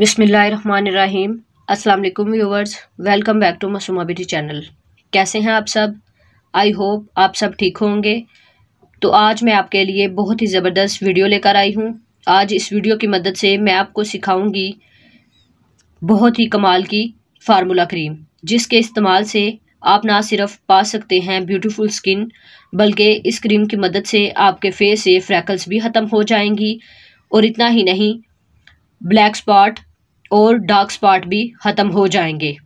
बिसमीम वालेकुम viewers, welcome back to Masooma बेटी चैनल। कैसे हैं आप सब? आई होप आप सब ठीक होंगे। तो आज मैं आपके लिए बहुत ही ज़बरदस्त वीडियो लेकर आई हूँ। आज इस वीडियो की मदद से मैं आपको सिखाऊँगी बहुत ही कमाल की फार्मूला क्रीम, जिसके इस्तेमाल से आप ना सिर्फ़ पा सकते हैं ब्यूटीफुल स्किन, बल्कि इस क्रीम की मदद से आपके फेस से फ्रैकल्स भी ख़त्म हो जाएँगी। और इतना ही नहीं, ब्लैक स्पॉट और डार्क स्पॉट भी ख़त्म हो जाएँगे।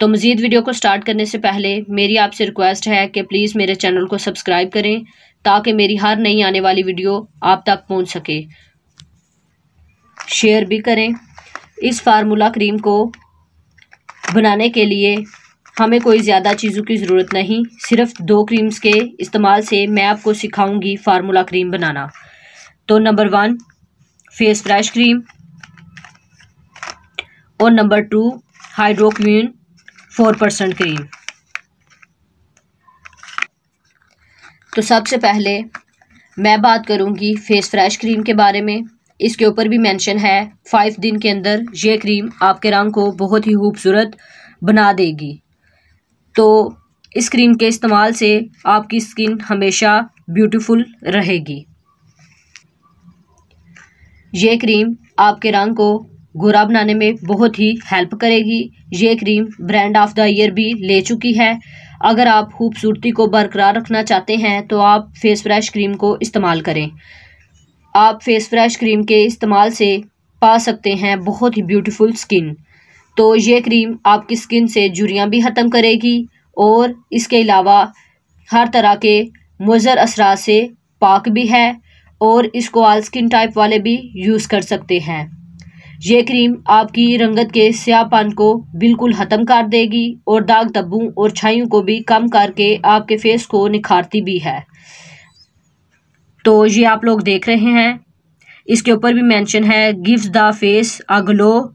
तो मज़ीद वीडियो को स्टार्ट करने से पहले मेरी आपसे रिक्वेस्ट है कि प्लीज़ मेरे चैनल को सब्सक्राइब करें, ताकि मेरी हर नई आने वाली वीडियो आप तक पहुँच सके। शेयर भी करें। इस फार्मूला क्रीम को बनाने के लिए हमें कोई ज़्यादा चीज़ों की ज़रूरत नहीं, सिर्फ़ दो क्रीम्स के इस्तेमाल से मैं आपको सिखाऊँगी फार्मूला क्रीम बनाना। तो number one face fresh cream और number two hydroquinone four percent cream तो सबसे पहले मैं बात करूँगी फेस फ्रेश क्रीम के बारे में। इसके ऊपर भी मेंशन है फाइव दिन के अंदर ये क्रीम आपके रंग को बहुत ही खूबसूरत बना देगी। तो इस क्रीम के इस्तेमाल से आपकी स्किन हमेशा ब्यूटीफुल रहेगी। ये क्रीम आपके रंग को गोरा बनाने में बहुत ही हेल्प करेगी। ये cream brand of the year भी ले चुकी है। अगर आप खूबसूरती को बरकरार रखना चाहते हैं तो आप फेस फ्रेश क्रीम को इस्तेमाल करें। आप फेस फ्रेश क्रीम के इस्तेमाल से पा सकते हैं बहुत ही ब्यूटीफुल स्किन तो ये क्रीम आपकी स्किन से जुरियाँ भी ख़त्म करेगी और इसके अलावा हर तरह के मुजर असरा से पाक भी है और इसको ऑल स्किन टाइप वाले भी यूज़ कर सकते हैं। ये क्रीम आपकी रंगत के स्याहपन को बिल्कुल ख़त्म कर देगी और दाग धब्बों और छाइयों को भी कम करके आपके फेस को निखारती भी है। तो ये आप लोग देख रहे हैं। इसके ऊपर भी मेंशन है, gives the face a glow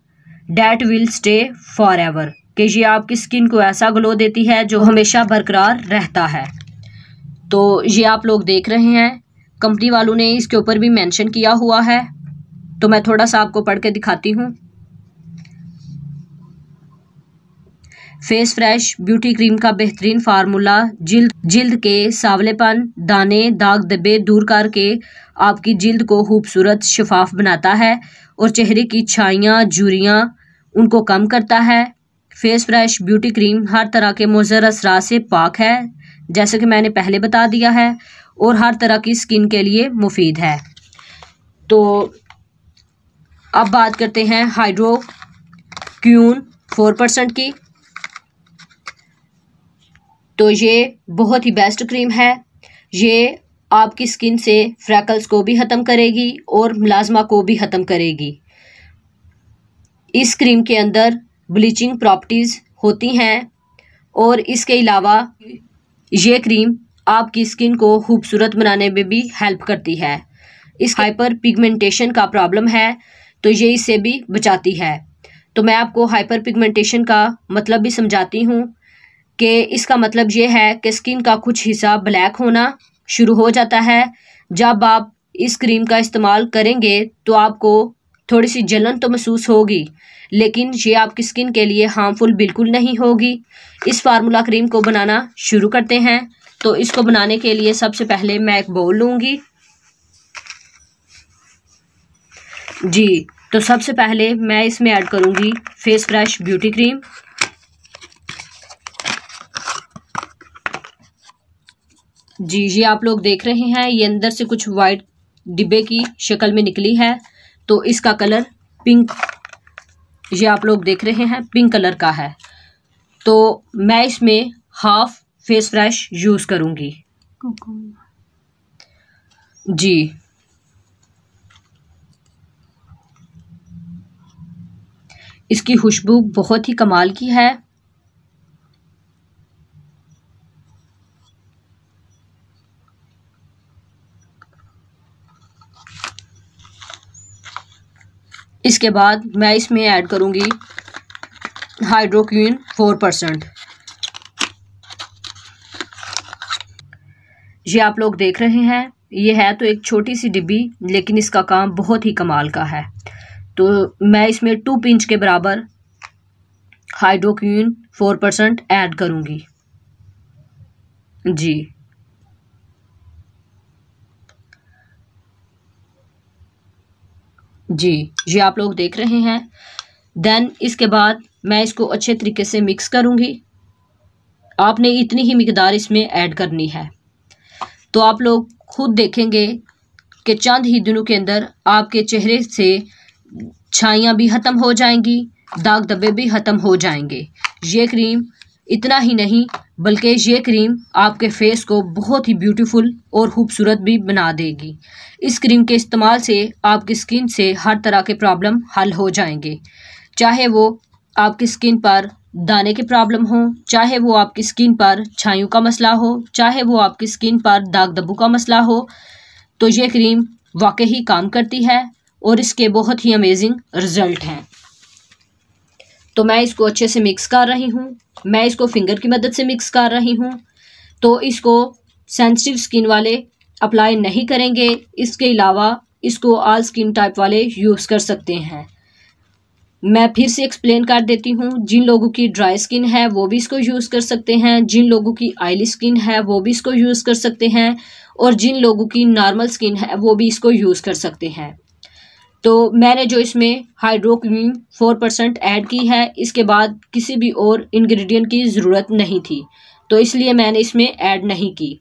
that will stay forever कि ये आपकी स्किन को ऐसा ग्लो देती है जो हमेशा बरकरार रहता है। तो ये आप लोग देख रहे हैं। कंपनी वालों ने इसके ऊपर भी मेंशन किया हुआ है। तो मैं थोड़ा सा आपको पढ़ के दिखाती हूँ। फेस फ्रेश, ब्यूटी क्रीम का बेहतरीन फार्मूला, जिल्द जिल्द के सावलेपन, दाने, दाग दबे, दूर करके आपकी जिल्द को खूबसूरत शफाफ बनाता है और चेहरे की छाइयाँ जुरियाँ उनको कम करता है। फेस फ्रेश, ब्यूटी क्रीम हर तरह के मुजर असरा से पाक है, जैसे कि मैंने पहले बता दिया है, और हर तरह की स्किन के लिए मुफीद है। तो अब बात करते हैं हाइड्रो क्यून फोर परसेंट की। तो ये बहुत ही बेस्ट क्रीम है। ये आपकी स्किन से फ्रैकल्स को भी ख़त्म करेगी और मुलाजमा को भी ख़त्म करेगी। इस क्रीम के अंदर ब्लीचिंग प्रॉपर्टीज़ होती हैं और इसके अलावा ये क्रीम आपकी स्किन को खूबसूरत बनाने में भी हेल्प करती है। इस हाइपर पिगमेंटेशन का प्रॉब्लम है। तो ये इससे भी बचाती है। तो मैं आपको हाइपर पिगमेंटेशन का मतलब भी समझाती हूँ कि इसका मतलब ये है कि स्किन का कुछ हिस्सा ब्लैक होना शुरू हो जाता है। जब आप इस क्रीम का इस्तेमाल करेंगे तो आपको थोड़ी सी जलन तो महसूस होगी, लेकिन ये आपकी स्किन के लिए हार्मफुल बिल्कुल नहीं होगी। इस फार्मूला क्रीम को बनाना शुरू करते हैं। तो इसको बनाने के लिए सबसे पहले मैं एक बोल लूँगी। जी तो सबसे पहले मैं इसमें ऐड करूँगी फेस फ्रेश ब्यूटी क्रीम। जी ये आप लोग देख रहे हैं ये अंदर से कुछ वाइट डिब्बे की शक्ल में निकली है तो इसका कलर पिंक ये आप लोग देख रहे हैं पिंक कलर का है। तो मैं इसमें हाफ़ फेस फ्रेश यूज़ करूँगी। जी इसकी खुशबू बहुत ही कमाल की है। इसके बाद मैं इसमें ऐड करूँगी हाइड्रोक्विन फोर परसेंट ये आप लोग देख रहे हैं, ये है तो एक छोटी सी डिब्बी, लेकिन इसका काम बहुत ही कमाल का है। तो मैं इसमें टू पिंच के बराबर हाइड्रोक्यून फोर परसेंट ऐड करूँगी। जी। जी, ये आप लोग देख रहे हैं। देन इसके बाद मैं इसको अच्छे तरीके से मिक्स करूँगी। आपने इतनी ही मकदार इसमें ऐड करनी है। तो आप लोग खुद देखेंगे कि चंद ही दिनों के अंदर आपके चेहरे से छाइयाँ भी ख़त्म हो जाएँगी, दाग धब्बे भी ख़त्म हो जाएँगे। ये क्रीम इतना ही नहीं, बल्कि ये क्रीम आपके फेस को बहुत ही ब्यूटीफुल और खूबसूरत भी बना देगी। इस क्रीम के इस्तेमाल से आपकी स्किन से हर तरह के प्रॉब्लम हल हो जाएँगे। चाहे वो आपकी स्किन पर दाने की प्रॉब्लम हो, चाहे वो आपकी स्किन पर छाइयों का मसला हो, चाहे वो आपकी स्किन पर दाग दब्बू का मसला हो तो ये क्रीम वाकई ही काम करती है। और इसके बहुत ही अमेजिंग रिज़ल्ट हैं। तो मैं इसको अच्छे से मिक्स कर रही हूँ। मैं इसको फिंगर की मदद से मिक्स कर रही हूँ। तो इसको सेंसिटिव स्किन वाले अप्लाई नहीं करेंगे। इसके अलावा इसको ऑल स्किन टाइप वाले यूज़ कर सकते हैं। मैं फिर से एक्सप्लेन कर देती हूँ। जिन लोगों की ड्राई स्किन है, वो भी इसको यूज़ कर सकते हैं। जिन लोगों की आयली स्किन है, वो भी इसको यूज़ कर सकते हैं। और जिन लोगों की नॉर्मल स्किन है, वो भी इसको यूज़ कर सकते हैं। तो मैंने जो इसमें हाइड्रोक्विन फोर परसेंट ऐड की है, इसके बाद किसी भी और इंग्रेडिएंट की ज़रूरत नहीं थी तो इसलिए मैंने इसमें ऐड नहीं की।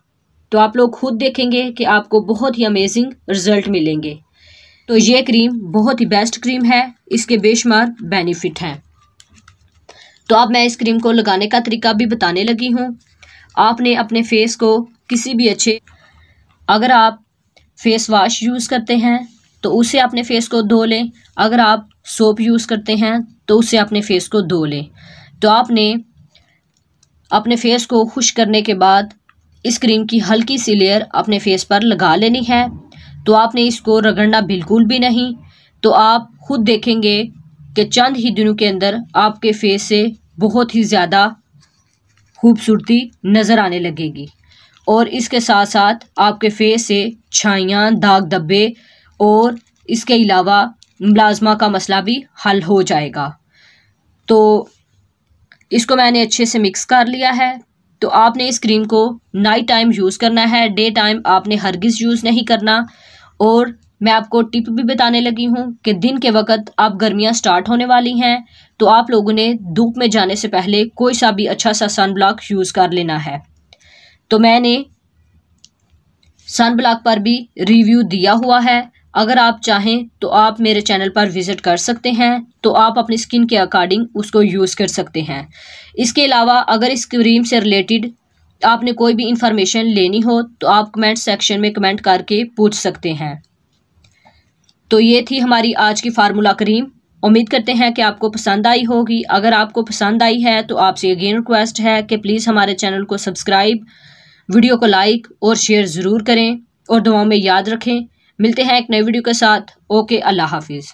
तो आप लोग खुद देखेंगे कि आपको बहुत ही अमेजिंग रिज़ल्ट मिलेंगे। तो ये क्रीम बहुत ही बेस्ट क्रीम है, इसके बेशुमार बेनिफिट हैं। तो अब मैं इस क्रीम को लगाने का तरीका भी बताने लगी हूँ। आपने अपने फेस को किसी भी अच्छे, अगर आप फेस वॉश यूज़ करते हैं तो उसे अपने फेस को धो लें। अगर आप सोप यूज़ करते हैं तो उसे अपने फेस को धो लें। तो आपने अपने फेस को खुश करने के बाद इस क्रीम की हल्की सी लेयर अपने फेस पर लगा लेनी है। तो आपने इसको रगड़ना बिल्कुल भी नहीं। तो आप खुद देखेंगे कि चंद ही दिनों के अंदर आपके फेस से बहुत ही ज़्यादा खूबसूरती नज़र आने लगेगी। और इसके साथ साथ आपके फेस से छाइयाँ दाग धब्बे और इसके अलावा मुलाजमा का मसला भी हल हो जाएगा। तो इसको मैंने अच्छे से मिक्स कर लिया है। तो आपने इस क्रीम को नाइट टाइम यूज़ करना है डे टाइम आपने हरगिज़ यूज़ नहीं करना। और मैं आपको टिप भी बताने लगी हूँ कि दिन के वक्त आप गर्मियाँ स्टार्ट होने वाली हैं। तो आप लोगों ने धूप में जाने से पहले कोई सा भी अच्छा सा सन ब्लॉक यूज़ कर लेना है। तो मैंने सन ब्लॉक पर भी रिव्यू दिया हुआ है। अगर आप चाहें तो आप मेरे चैनल पर विज़िट कर सकते हैं तो आप अपनी स्किन के अकॉर्डिंग उसको यूज़ कर सकते हैं। इसके अलावा, अगर इस क्रीम से रिलेटेड आपने कोई भी इंफॉर्मेशन लेनी हो तो आप कमेंट सेक्शन में कमेंट करके पूछ सकते हैं। तो ये थी हमारी आज की फार्मूला क्रीम उम्मीद करते हैं कि आपको पसंद आई होगी। अगर आपको पसंद आई है तो आपसे अगेन रिक्वेस्ट है कि प्लीज़ हमारे चैनल को सब्सक्राइब वीडियो को लाइक और शेयर ज़रूर करें और दुआओं में याद रखें। मिलते हैं एक नए वीडियो के साथ। ओके अल्लाह हाफिज़।